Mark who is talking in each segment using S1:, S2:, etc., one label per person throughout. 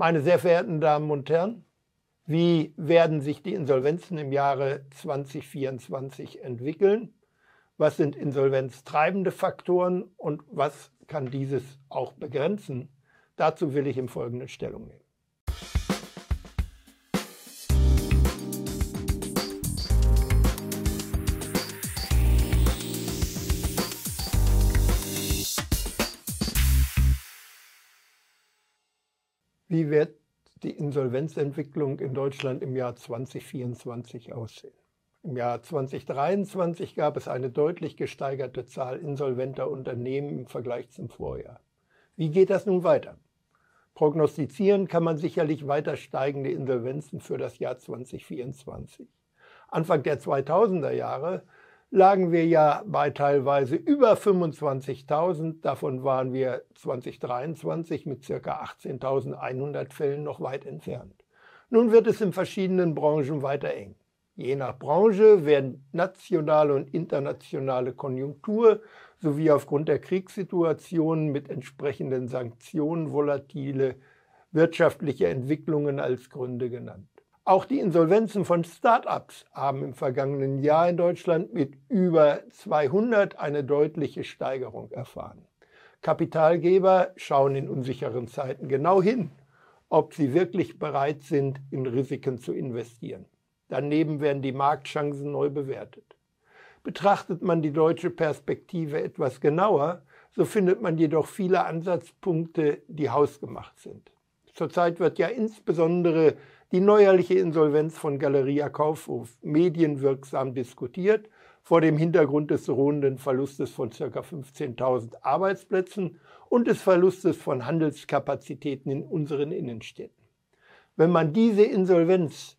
S1: Meine sehr verehrten Damen und Herren, wie werden sich die Insolvenzen im Jahre 2024 entwickeln? Was sind insolvenztreibende Faktoren und was kann dieses auch begrenzen? Dazu will ich im Folgenden Stellung nehmen. Wie wird die Insolvenzentwicklung in Deutschland im Jahr 2024 aussehen? Im Jahr 2023 gab es eine deutlich gesteigerte Zahl insolventer Unternehmen im Vergleich zum Vorjahr. Wie geht das nun weiter? Prognostizieren kann man sicherlich weiter steigende Insolvenzen für das Jahr 2024. Anfang der 2000er Jahre lagen wir ja bei teilweise über 25.000. Davon waren wir 2023 mit ca. 18.100 Fällen noch weit entfernt. Nun wird es in verschiedenen Branchen weiter eng. Je nach Branche werden nationale und internationale Konjunktur sowie aufgrund der Kriegssituationen mit entsprechenden Sanktionen volatile wirtschaftliche Entwicklungen als Gründe genannt. Auch die Insolvenzen von Start-ups haben im vergangenen Jahr in Deutschland mit über 200 eine deutliche Steigerung erfahren. Kapitalgeber schauen in unsicheren Zeiten genau hin, ob sie wirklich bereit sind, in Risiken zu investieren. Daneben werden die Marktchancen neu bewertet. Betrachtet man die deutsche Perspektive etwas genauer, so findet man jedoch viele Ansatzpunkte, die hausgemacht sind. Zurzeit wird ja insbesondere die neuerliche Insolvenz von Galeria Kaufhof medienwirksam diskutiert, vor dem Hintergrund des drohenden Verlustes von ca. 15.000 Arbeitsplätzen und des Verlustes von Handelskapazitäten in unseren Innenstädten. Wenn man diese Insolvenz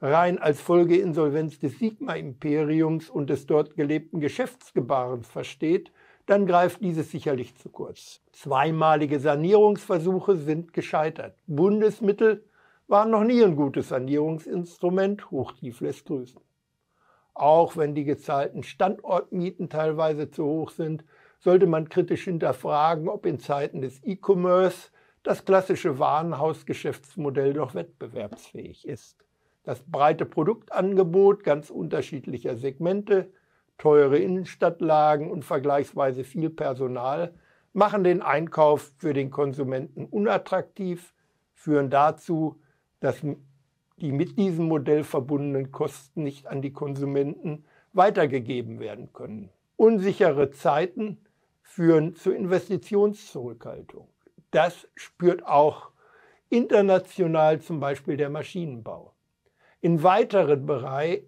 S1: rein als Folgeinsolvenz des Sigma-Imperiums und des dort gelebten Geschäftsgebarens versteht, dann greift dieses sicherlich zu kurz. Zweimalige Sanierungsversuche sind gescheitert. Bundesmittel waren noch nie ein gutes Sanierungsinstrument, hochtief lässt grüßen. Auch wenn die gezahlten Standortmieten teilweise zu hoch sind, sollte man kritisch hinterfragen, ob in Zeiten des E-Commerce das klassische Warenhausgeschäftsmodell noch wettbewerbsfähig ist. Das breite Produktangebot ganz unterschiedlicher Segmente, teure Innenstadtlagen und vergleichsweise viel Personal machen den Einkauf für den Konsumenten unattraktiv, führen dazu, dass die mit diesem Modell verbundenen Kosten nicht an die Konsumenten weitergegeben werden können. Unsichere Zeiten führen zu Investitionszurückhaltung. Das spürt auch international zum Beispiel der Maschinenbau. In weiteren Bereich,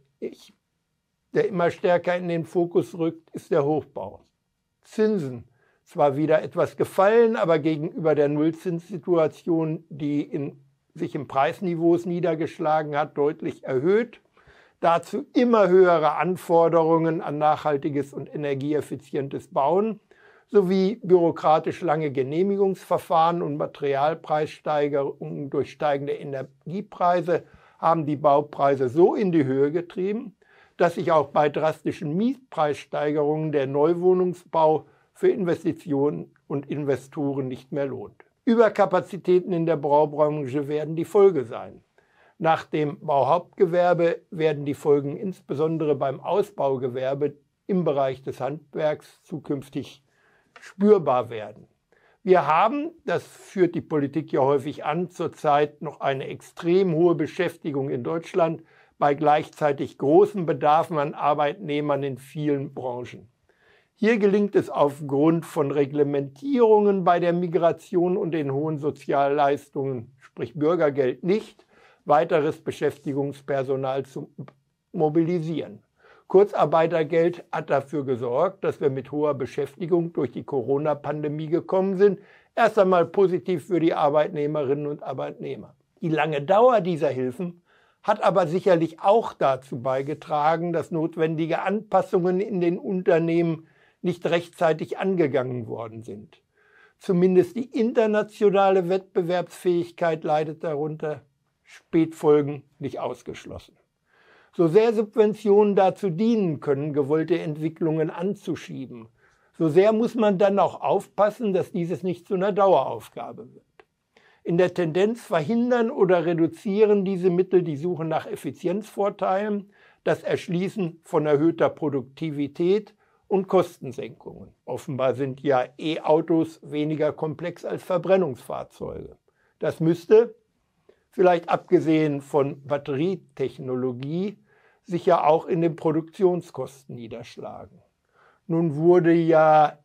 S1: der immer stärker in den Fokus rückt, ist der Hochbau. Zinsen zwar wieder etwas gefallen, aber gegenüber der Nullzinssituation, die in sich im Preisniveaus niedergeschlagen hat, deutlich erhöht. Dazu immer höhere Anforderungen an nachhaltiges und energieeffizientes Bauen sowie bürokratisch lange Genehmigungsverfahren und Materialpreissteigerungen durch steigende Energiepreise haben die Baupreise so in die Höhe getrieben, dass sich auch bei drastischen Mietpreissteigerungen der Neuwohnungsbau für Investitionen und Investoren nicht mehr lohnt. Überkapazitäten in der Baubranche werden die Folge sein. Nach dem Bauhauptgewerbe werden die Folgen insbesondere beim Ausbaugewerbe im Bereich des Handwerks zukünftig spürbar werden. Wir haben, das führt die Politik ja häufig an, zurzeit noch eine extrem hohe Beschäftigung in Deutschland bei gleichzeitig großen Bedarfen an Arbeitnehmern in vielen Branchen. Hier gelingt es aufgrund von Reglementierungen bei der Migration und den hohen Sozialleistungen, sprich Bürgergeld, nicht, weiteres Beschäftigungspersonal zu mobilisieren. Kurzarbeitergeld hat dafür gesorgt, dass wir mit hoher Beschäftigung durch die Corona-Pandemie gekommen sind. Erst einmal positiv für die Arbeitnehmerinnen und Arbeitnehmer. Die lange Dauer dieser Hilfen hat aber sicherlich auch dazu beigetragen, dass notwendige Anpassungen in den Unternehmen nicht rechtzeitig angegangen worden sind. Zumindest die internationale Wettbewerbsfähigkeit leidet darunter, Spätfolgen nicht ausgeschlossen. So sehr Subventionen dazu dienen können, gewollte Entwicklungen anzuschieben, so sehr muss man dann auch aufpassen, dass dieses nicht zu einer Daueraufgabe wird. In der Tendenz verhindern oder reduzieren diese Mittel die Suche nach Effizienzvorteilen, das Erschließen von erhöhter Produktivität und Kostensenkungen. Offenbar sind ja E-Autos weniger komplex als Verbrennungsfahrzeuge. Das müsste, vielleicht abgesehen von Batterietechnologie, sich ja auch in den Produktionskosten niederschlagen. Nun wurde ja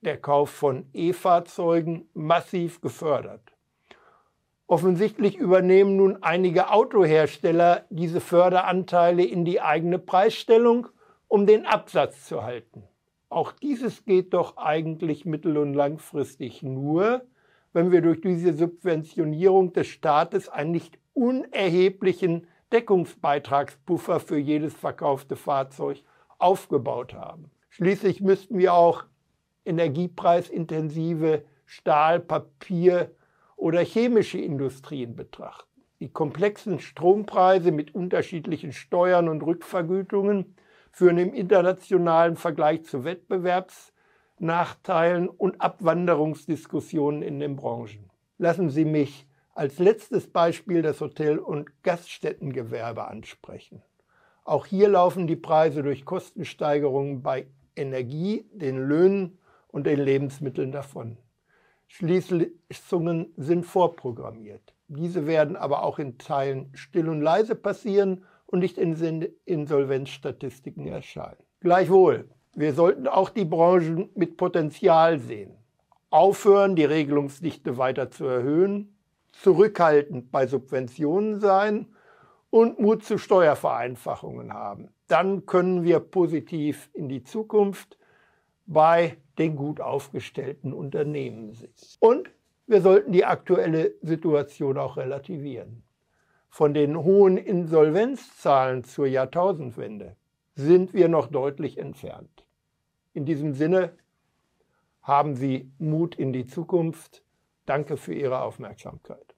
S1: der Kauf von E-Fahrzeugen massiv gefördert. Offensichtlich übernehmen nun einige Autohersteller diese Förderanteile in die eigene Preisstellung, um den Absatz zu halten. Auch dieses geht doch eigentlich mittel- und langfristig nur, wenn wir durch diese Subventionierung des Staates einen nicht unerheblichen Deckungsbeitragspuffer für jedes verkaufte Fahrzeug aufgebaut haben. Schließlich müssten wir auch energiepreisintensive Stahl-, Papier- oder chemische Industrien betrachten. Die komplexen Strompreise mit unterschiedlichen Steuern und Rückvergütungen führen im internationalen Vergleich zu Wettbewerbsnachteilen und Abwanderungsdiskussionen in den Branchen. Lassen Sie mich als letztes Beispiel das Hotel- und Gaststättengewerbe ansprechen. Auch hier laufen die Preise durch Kostensteigerungen bei Energie, den Löhnen und den Lebensmitteln davon. Schließungen sind vorprogrammiert. Diese werden aber auch in Teilen still und leise passieren und nicht in Insolvenzstatistiken erscheinen. Gleichwohl, wir sollten auch die Branchen mit Potenzial sehen. Aufhören, die Regelungsdichte weiter zu erhöhen, zurückhaltend bei Subventionen sein und Mut zu Steuervereinfachungen haben. Dann können wir positiv in die Zukunft bei den gut aufgestellten Unternehmen sehen. Und wir sollten die aktuelle Situation auch relativieren. Von den hohen Insolvenzzahlen zur Jahrtausendwende sind wir noch deutlich entfernt. In diesem Sinne haben Sie Mut in die Zukunft. Danke für Ihre Aufmerksamkeit.